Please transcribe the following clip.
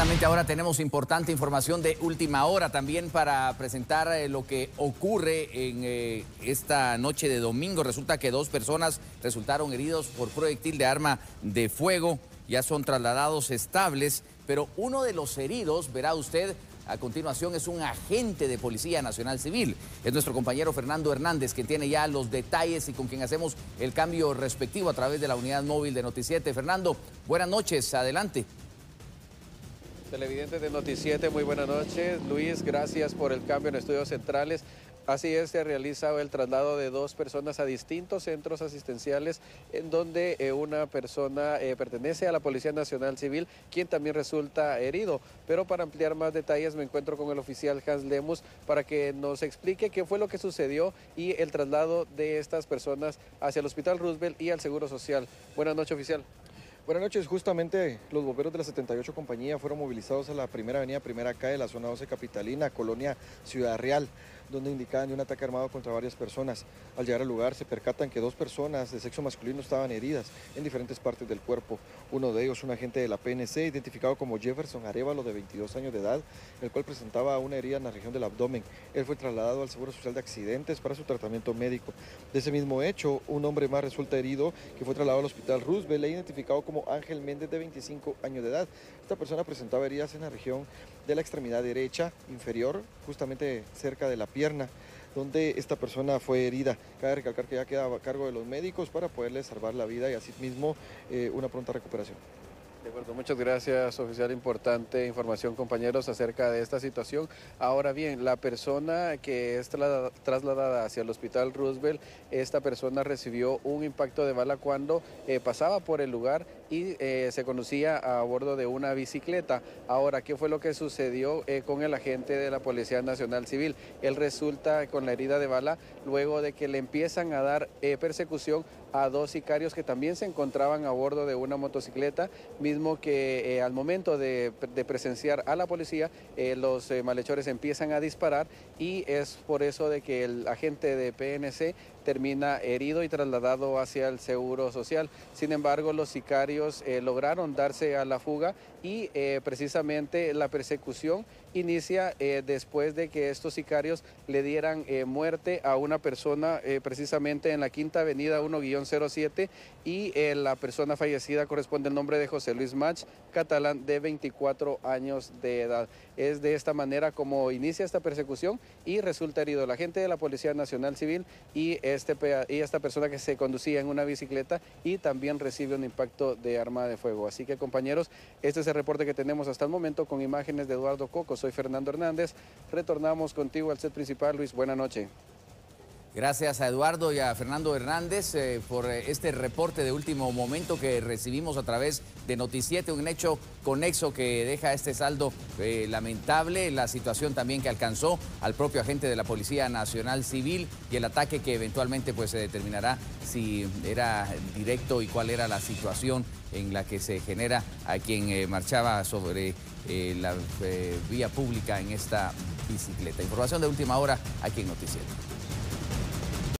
Ahora tenemos importante información de última hora también para presentar eh, lo que ocurre en eh, esta noche de domingo. Resulta que dos personas resultaron heridos por proyectil de arma de fuego. Ya son trasladados estables, pero uno de los heridos, verá usted, a continuación es un agente de Policía Nacional Civil. Es nuestro compañero Fernando Hernández, que tiene ya los detalles y con quien hacemos el cambio respectivo a través de la unidad móvil de Noticiete. Fernando, buenas noches, adelante. Televidentes de Noticiete, muy buenas noches. Luis, gracias por el cambio en estudios centrales. Así es, se ha realizado el traslado de dos personas a distintos centros asistenciales en donde eh, una persona eh, pertenece a la Policía Nacional Civil, quien también resulta herido. Pero para ampliar más detalles me encuentro con el oficial Hans Lemus para que nos explique qué fue lo que sucedió y el traslado de estas personas hacia el Hospital Roosevelt y al Seguro Social. Buenas noches, oficial. Buenas noches, justamente los bomberos de la 78 compañía fueron movilizados a la primera avenida Primera Calle de la zona 12 capitalina, colonia Ciudad Real donde indicaban de un ataque armado contra varias personas. Al llegar al lugar se percatan que dos personas de sexo masculino estaban heridas en diferentes partes del cuerpo. Uno de ellos, un agente de la PNC, identificado como Jefferson Arevalo, de 22 años de edad, el cual presentaba una herida en la región del abdomen. Él fue trasladado al Seguro Social de Accidentes para su tratamiento médico. De ese mismo hecho, un hombre más resulta herido, que fue trasladado al Hospital Roosevelt, identificado como Ángel Méndez, de 25 años de edad. Esta persona presentaba heridas en la región de la extremidad derecha inferior, justamente cerca de la donde esta persona fue herida. Cabe recalcar que ya quedaba a cargo de los médicos para poderle salvar la vida y asimismo eh, una pronta recuperación. De acuerdo, muchas gracias, oficial. Importante información, compañeros, acerca de esta situación. Ahora bien, la persona que es trasladada hacia el hospital Roosevelt, esta persona recibió un impacto de bala cuando eh, pasaba por el lugar y eh, se conducía a bordo de una bicicleta. Ahora, ¿qué fue lo que sucedió eh, con el agente de la Policía Nacional Civil? Él resulta con la herida de bala luego de que le empiezan a dar persecución a dos sicarios que también se encontraban a bordo de una motocicleta, mismo que eh, al momento de, presenciar a la policía, eh, los eh, malhechores empiezan a disparar y es por eso de que el agente de PNC termina herido y trasladado hacia el Seguro Social. Sin embargo, los sicarios lograron darse a la fuga y precisamente la persecución inicia después de que estos sicarios le dieran muerte a una persona precisamente en la Quinta Avenida 1 07 y eh, la persona fallecida corresponde al nombre de José Luis Mach, catalán de 24 años de edad. Es de esta manera como inicia esta persecución y resulta herido la gente de la Policía Nacional Civil y, este, y esta persona que se conducía en una bicicleta y también recibe un impacto de arma de fuego. Así que compañeros, este es el reporte que tenemos hasta el momento con imágenes de Eduardo Coco. Soy Fernando Hernández. Retornamos contigo al set principal. Luis, buena noche. Gracias a Eduardo y a Fernando Hernández eh, por eh, este reporte de último momento que recibimos a través de Noticiete, un hecho conexo que deja este saldo eh, lamentable, la situación también que alcanzó al propio agente de la Policía Nacional Civil y el ataque que eventualmente pues se determinará si era directo y cuál era la situación en la que se genera a quien marchaba sobre la vía pública en esta bicicleta. Información de última hora aquí en Noticiete.